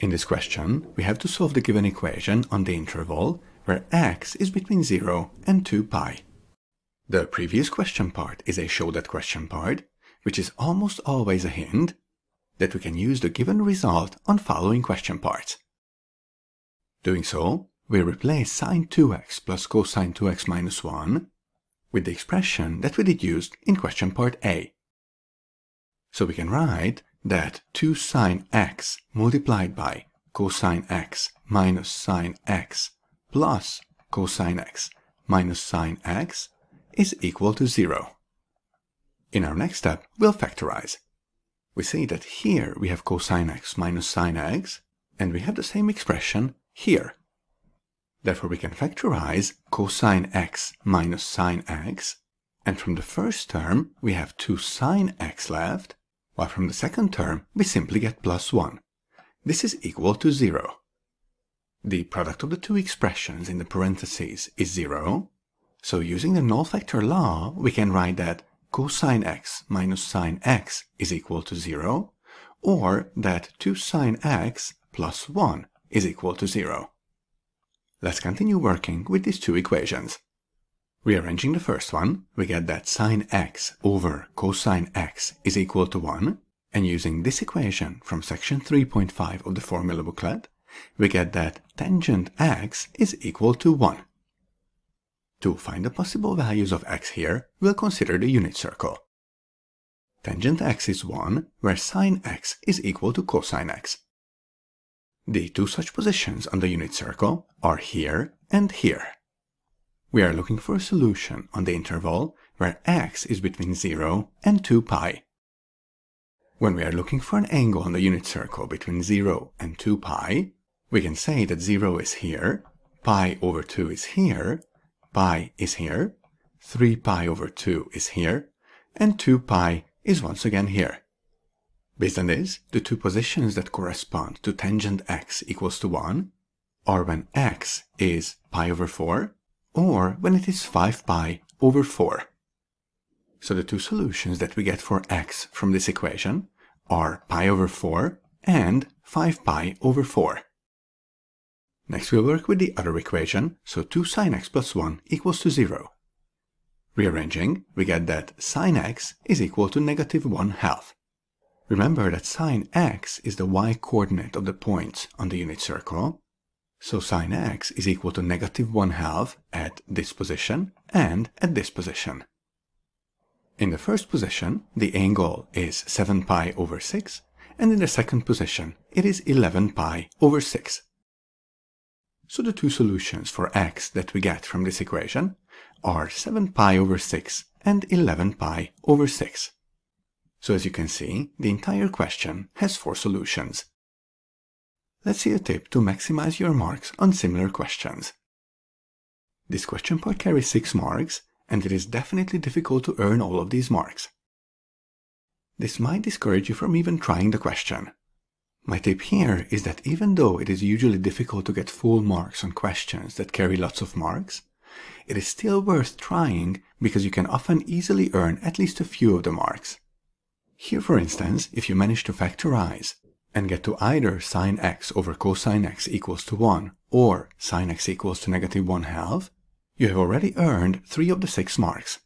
In this question, we have to solve the given equation on the interval where x is between 0 and 2 pi. The previous question part is a show that question part, which is almost always a hint that we can use the given result on following question parts. Doing so, we replace sine 2x plus cosine 2x minus 1 with the expression that we deduced in question part A. So we can write that 2 sine x multiplied by cosine x minus sine x plus cosine x minus sine x is equal to 0. In our next step, we'll factorize. We see that here we have cosine x minus sine x, and we have the same expression here. Therefore, we can factorize cosine x minus sine x, and from the first term we have 2 sine x left, while from the second term we simply get plus 1. This is equal to 0. The product of the two expressions in the parentheses is 0, so using the null factor law we can write that cosine x minus sine x is equal to 0, or that 2 sine x plus 1 is equal to 0. Let's continue working with these two equations. Rearranging the first one, we get that sine x over cosine x is equal to 1, and using this equation from section 3.5 of the formula booklet, we get that tangent x is equal to 1. To find the possible values of x here, we'll consider the unit circle. Tangent x is 1, where sine x is equal to cosine x. The two such positions on the unit circle are here and here. We are looking for a solution on the interval where x is between 0 and 2 pi. When we are looking for an angle on the unit circle between 0 and 2 pi, we can say that 0 is here, pi over 2 is here, pi is here, 3 pi over 2 is here, and 2 pi is once again here. Based on this, the two positions that correspond to tangent x equals to 1 are when x is pi over 4 or when it is 5 pi over 4. So the two solutions that we get for x from this equation are pi over 4 and 5 pi over 4. Next we'll work with the other equation, so 2 sine x plus 1 equals to 0. Rearranging, we get that sine x is equal to negative 1 half. Remember that sine x is the y-coordinate of the points on the unit circle, so sine x is equal to negative 1 half at this position and at this position. In the first position, the angle is 7 pi over 6, and in the second position, it is 11 pi over 6. So the two solutions for x that we get from this equation are 7 pi over 6 and 11 pi over 6. So as you can see, the entire question has four solutions. Let's see a tip to maximize your marks on similar questions. This question part carries 6 marks, and it is definitely difficult to earn all of these marks. This might discourage you from even trying the question. My tip here is that even though it is usually difficult to get full marks on questions that carry lots of marks, it is still worth trying because you can often easily earn at least a few of the marks. Here for instance, if you manage to factorize and get to either sine x over cosine x equals to 1 or sine x equals to negative 1 half, you have already earned 3 of the 6 marks.